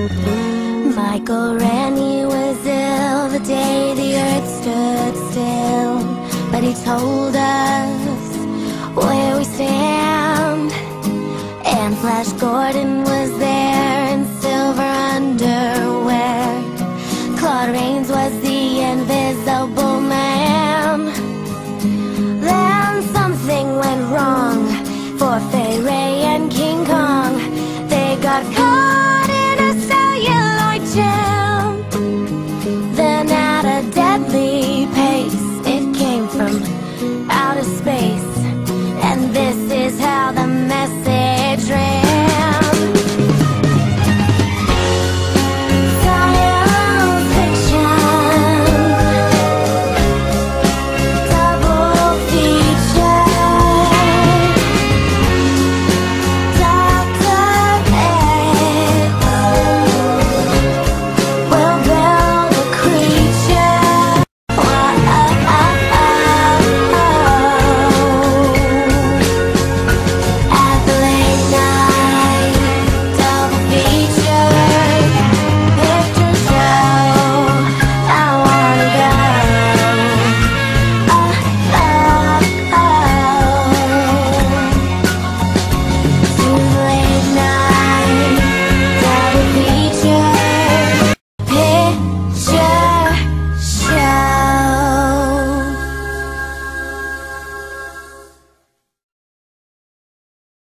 Michael Rennie was ill the day the earth stood still, but he told us where we stand. And Flash Gordon was there in silver underwear. Claude Rains was the invisible man. Then something went wrong for Fay Wray and King Kong. They got caught.